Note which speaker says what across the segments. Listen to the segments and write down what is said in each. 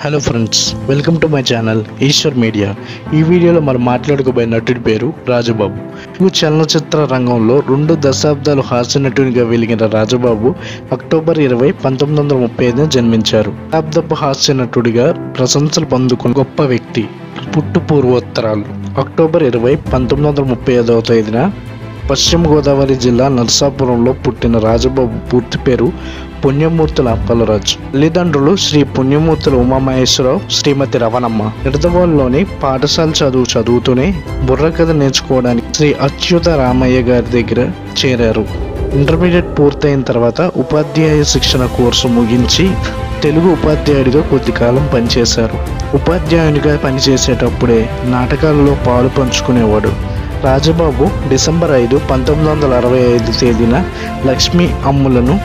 Speaker 1: Hello friends welcome to my channel Eeshwar media ఈ వీడియోలో మనం మాట్లాడుకోబోయే నటుడి పేరు రాజబాబు. తెలుగు చలనచిత్ర రంగంలో రెండు దశాబ్దాలు హాస్య నటునిగా వెలిగిన రాజబాబు అక్టోబర్ ఇరవై పంతొమ్మిది వందల ముప్పై ఐదున జన్మించారు. దశాబ్దపు హాస్య నటుడిగా ప్రశంసలు పొందుకున్న గొప్ప వ్యక్తి పుట్టు పూర్వోత్తరాలు. అక్టోబర్ ఇరవై పంతొమ్మిది వందల ముప్పై ఐదవ తేదీన పశ్చిమ గోదావరి జిల్లా నరసాపురంలో పుట్టిన రాజబాబు పూర్తి పేరు పుణ్యమూర్తుల అప్పలరాజు తల్లిదండ్రులు శ్రీ పుణ్యమూర్తుల ఉమామహేశ్వరరావు శ్రీమతి రవణమ్మ. నిడదవోలులోని పాఠశాల చదువు చదువుతూనే బుర్రకథ నేర్చుకోవడానికి శ్రీ అచ్యుత రామయ్య గారి దగ్గర చేరారు. ఇంటర్మీడియట్ పూర్తయిన తర్వాత ఉపాధ్యాయ శిక్షణ కోర్సు ముగించి తెలుగు ఉపాధ్యాయుడిగా కొద్ది కాలం పనిచేశారు. ఉపాధ్యాయునిగా పనిచేసేటప్పుడే నాటకాలలో పాలు పంచుకునేవాడు. రాజబాబు డిసెంబర్ ఐదు పంతొమ్మిది వందల అరవై ఐదు తేదీన లక్ష్మీ అమ్ములను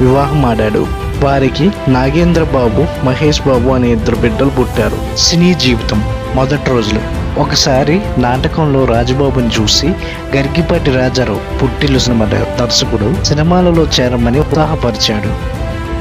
Speaker 1: వివాహమాడాడు. వారికి నాగేంద్ర బాబు మహేష్ బాబు అనే ఇద్దరు బిడ్డలు పుట్టారు. సినీ జీవితం మొదటి రోజులు. ఒకసారి నాటకంలో రాజబాబుని చూసి గర్గిపాటి రాజారావు పుట్టిల్లు సినిమా దర్శకుడు సినిమాలలో చేరమని ఉత్సాహపరిచాడు.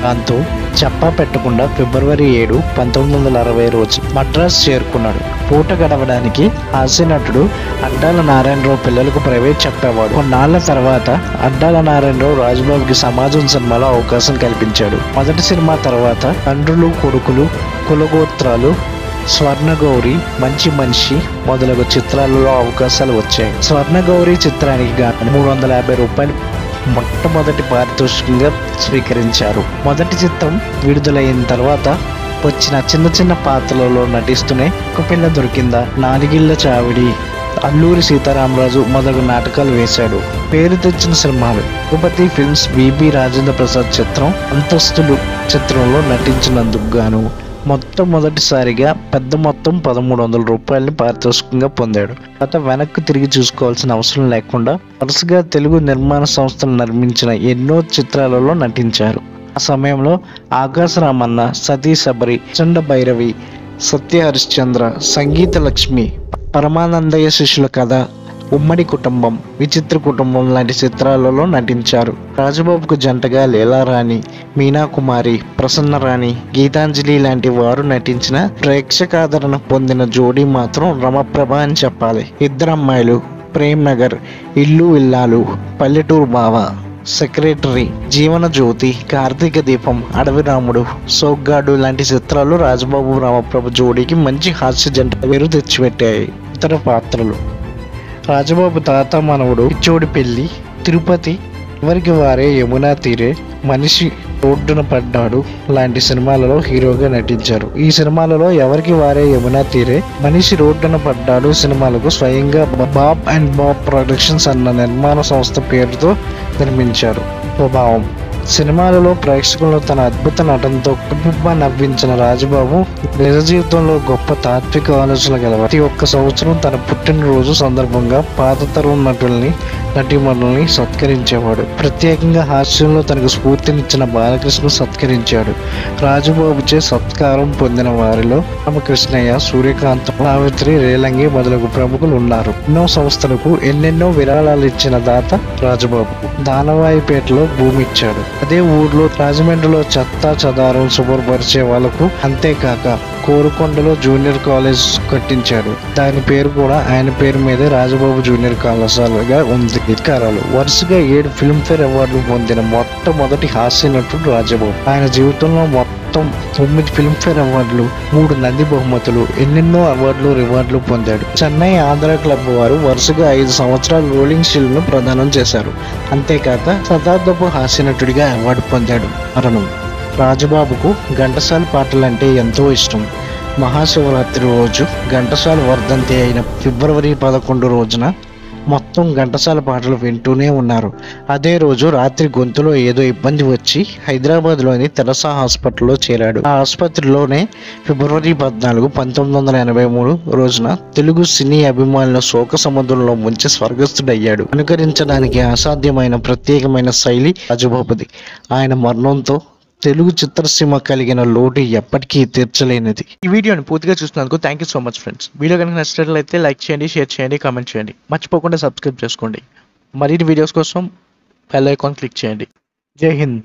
Speaker 1: దాంతో చెప్పా పెట్టకుండా ఫిబ్రవరి ఏడు పంతొమ్మిది వందల అరవై రోజు మద్రాసు చేరుకున్నాడు. పూట గడవడానికి హాస్యనటుడు అడ్డాల నారాయణరావు పిల్లలకు ప్రైవేట్ చెప్పేవాడు. కొన్నాళ్ళ తర్వాత అడ్డాల నారాయణరావు రాజుబాబుకి సమాజం సినిమాలో అవకాశం కల్పించాడు. మొదటి సినిమా తర్వాత తండ్రులు కొడుకులు కులగోత్రాలు స్వర్ణగౌరి మంచి మనిషి మొదలగు చిత్రాలలో అవకాశాలు వచ్చాయి. స్వర్ణగౌరి చిత్రానికి గాను మూడు వందల యాభై రూపాయలు మొట్టమొదటి పారితోషికంగా స్వీకరించారు. మొదటి చిత్రం విడుదలైన తర్వాత వచ్చిన చిన్న చిన్న పాత్రలలో నటిస్తూనే ఒక పిల్ల దొరికిందా నాలుగిళ్ళ చావిడి. అల్లూరి సీతారామరాజు మొదలగు నాటకాలు వేశాడు. పేరు తెచ్చిన సినిమాలు తిరుపతి ఫిల్మ్స్ బీబీ రాజేంద్ర ప్రసాద్ చిత్రం అంతస్తులు చిత్రంలో నటించినందుకు గాను. మొట్టమొదటిసారిగా పెద్ద మొత్తం పదమూడు వందల రూపాయలని పారితోషికంగా పొందాడు. తర్వాత వెనక్కి తిరిగి చూసుకోవాల్సిన అవసరం లేకుండా వరుసగా తెలుగు నిర్మాణ సంస్థలు నిర్మించిన ఎన్నో చిత్రాలలో నటించారు. ఆ సమయంలో ఆకాశరామన్న సతీ శబరి చండ భైరవి సత్య హరిశ్చంద్ర సంగీత లక్ష్మి పరమానందయ్య శిష్యుల కథ ఉమ్మడి కుటుంబం విచిత్ర కుటుంబం లాంటి చిత్రాలలో నటించారు. రాజబాబుకు జంటగా లీలారాణి మీనా కుమారి ప్రసన్న రాణి గీతాంజలి లాంటి వారు నటించిన ప్రేక్షకాదరణ పొందిన జోడీ మాత్రం రమప్రభ అని చెప్పాలి. ఇద్దరు అమ్మాయిలు ప్రేమ్ నగర్ ఇల్లు ఇల్లాలు పల్లెటూరు బావ సెక్రటరీ జీవన జ్యోతి కార్తీక దీపం అడవి రాముడు సోగ్గాడు లాంటి చిత్రాలు రాజబాబు రామప్రభు జోడీకి మంచి హాస్య జంట పేరు తెచ్చిపెట్టాయి. ఇతర పాత్రలు రాజబాబు తాత మనవడు పిచ్చోడి పెళ్ళి తిరుపతి ఎవరికి వారే యమునా తీరే మనిషి రోడ్డున పడ్డాడు. లాంటి సినిమాలలో హీరోగా నటించారు. ఈ సినిమాలలో ఎవరికి వారే యమునా తీరే మనిషి రోడ్డున పడ్డాడు సినిమాలకు స్వయంగా బాబ్ అండ్ బాబ్ ప్రొడక్షన్స్ అన్న నిర్మాణ సంస్థ పేరుతో నిర్మించారు. స్వభావం సినిమాలలో ప్రేక్షకులను తన అద్భుత నటనతో కుటుంబ నవ్వించిన రాజబాబు నిజ జీవితంలో గొప్ప తాత్విక ఆలోచనలు గల ప్రతి ఒక్క సంవత్సరం తన పుట్టినరోజు సందర్భంగా పాత తరం నటుల్ని నటీమణుల్ని సత్కరించేవాడు. ప్రత్యేకంగా హాస్యంలో తనకు స్ఫూర్తినిచ్చిన బాలకృష్ణ సత్కరించాడు. రాజబాబుచే సత్కారం పొందిన వారిలో రామకృష్ణయ్య సూర్యకాంత్ సావిత్రి రేలంగి మొదలగు ప్రముఖులు ఉన్నారు. ఎన్నో సంస్థలకు ఎన్నెన్నో విరాళాలు ఇచ్చిన దాత రాజబాబు. దానవాయిపేటలో భూమి ఇచ్చాడు అదే ఊర్లో రాజమండ్రిలో చెత్త చదారం శుభ్రపరిచే వాళ్ళకు అంతేకాక కోరుకొండలో జూనియర్ కాలేజ్ కట్టించాడు దాని పేరు కూడా ఆయన పేరు మీదే రాజబాబు జూనియర్ కళాశాలగా ఉంది. ఇకారాలు వరుసగా ఏడు ఫిల్మ్ఫేర్ అవార్డులు పొందిన మొట్టమొదటి హాస్య నటుడు రాజబాబు. ఆయన జీవితంలో మొత్తం తొమ్మిది ఫిల్మ్ఫేర్ అవార్డులు మూడు నంది బహుమతులు ఎన్నెన్నో అవార్డులు రివార్డులు పొందాడు. చెన్నై ఆంధ్ర క్లబ్ వారు వరుసగా ఐదు సంవత్సరాలు రోలింగ్ షీల్డ్ను ప్రదానం చేశారు. అంతేకాక శతాబ్దపు హాస్య నటుడిగా అవార్డు పొందాడు. మరణం. రాజబాబుకు ఘంటసాల పాటలంటే ఎంతో ఇష్టం. మహాశివరాత్రి రోజు ఘంటసాల వర్ధంతి అయిన ఫిబ్రవరి పదకొండు రోజున మొత్తం ఘంటసాల పాటలు వింటూనే ఉన్నారు. అదే రోజు రాత్రి గొంతులో ఏదో ఇబ్బంది వచ్చి హైదరాబాద్లోని తెరసా హాస్పిటల్లో చేరాడు. ఆ ఆసుపత్రిలోనే ఫిబ్రవరి పద్నాలుగు పంతొమ్మిది వందల ఎనభై మూడు రోజున తెలుగు సినీ అభిమానుల శోక సముద్రంలో ముంచి స్వర్గస్థుడయ్యాడు. అనుకరించడానికి అసాధ్యమైన ప్రత్యేకమైన శైలి రాజబాబుది. ఆయన మరణంతో తెలుగు చిత్రసీమ కలిగిన లోటు ఎప్పటికీ తీర్చలేనిది. ఈ వీడియోని పూర్తిగా చూసినందుకు thank you so much friends video కనుక నచ్చినట్లయితే లైక్ చేయండి షేర్ చేయండి కామెంట్ చేయండి. మర్చిపోకుండా సబ్స్క్రైబ్ చేసుకోండి. మరిన్ని వీడియోస్ కోసం బెల్ ఐకాన్ క్లిక్ చేయండి. జై హింద్.